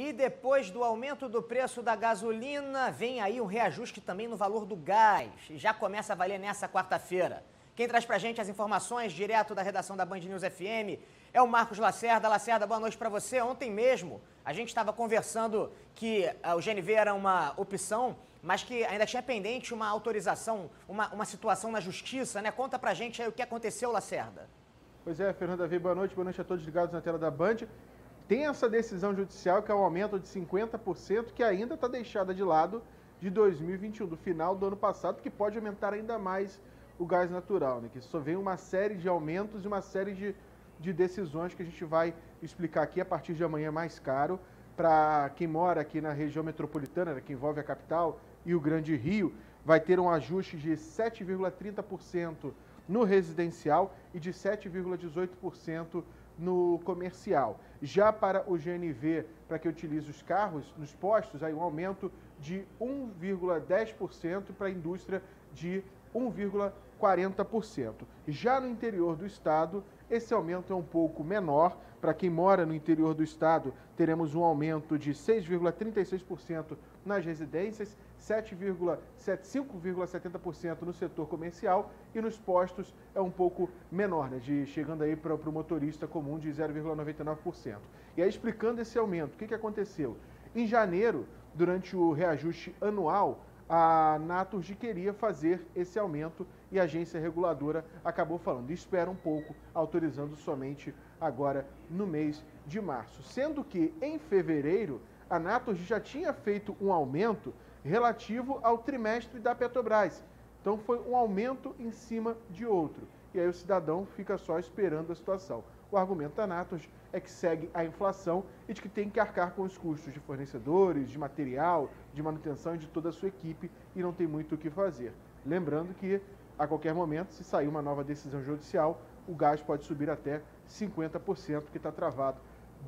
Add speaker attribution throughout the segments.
Speaker 1: E depois do aumento do preço da gasolina, vem aí um reajuste também no valor do gás. E já começa a valer nessa quarta-feira. Quem traz pra gente as informações direto da redação da Band News FM é o Marcos Lacerda. Lacerda, boa noite para você. Ontem mesmo a gente estava conversando que uh, o GNV era uma opção, mas que ainda tinha pendente uma autorização, uma, uma situação na justiça, né? Conta pra gente aí o que aconteceu, Lacerda.
Speaker 2: Pois é, Fernanda V, boa noite, boa noite a todos ligados na tela da Band tem essa decisão judicial, que é um aumento de 50%, que ainda está deixada de lado de 2021, do final do ano passado, que pode aumentar ainda mais o gás natural, né? que só vem uma série de aumentos e uma série de, de decisões que a gente vai explicar aqui a partir de amanhã mais caro para quem mora aqui na região metropolitana, né, que envolve a capital e o Grande Rio, vai ter um ajuste de 7,30% no residencial e de 7,18% no comercial. Já para o GNV, para que utilize os carros nos postos, aí um aumento de 1,10% para a indústria de 1,40%. Já no interior do estado, esse aumento é um pouco menor. Para quem mora no interior do estado, teremos um aumento de 6,36% nas residências, 5,70% no setor comercial e nos postos é um pouco menor, né, de, chegando aí para o motorista comum de 0,99%. E aí explicando esse aumento, o que, que aconteceu? Em janeiro, durante o reajuste anual, a Naturgy queria fazer esse aumento e a agência reguladora acabou falando, espera um pouco, autorizando somente agora no mês de março. Sendo que em fevereiro, a Naturgy já tinha feito um aumento relativo ao trimestre da Petrobras. Então foi um aumento em cima de outro. E aí o cidadão fica só esperando a situação. O argumento da Natos é que segue a inflação e de que tem que arcar com os custos de fornecedores, de material, de manutenção e de toda a sua equipe e não tem muito o que fazer. Lembrando que a qualquer momento, se sair uma nova decisão judicial, o gás pode subir até 50%, que está travado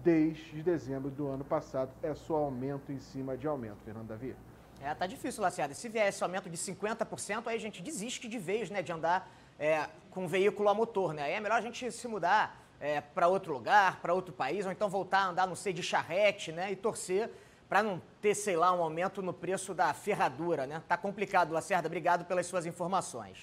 Speaker 2: desde dezembro do ano passado. É só aumento em cima de aumento, Fernando Davi.
Speaker 1: É, tá difícil, Lacerda. Se vier esse aumento de 50%, aí a gente desiste de vez, né, de andar é, com veículo a motor, né? Aí é melhor a gente se mudar é, para outro lugar, para outro país, ou então voltar a andar, não sei, de charrete, né? E torcer para não ter, sei lá, um aumento no preço da ferradura, né? Tá complicado, Lacerda. Obrigado pelas suas informações.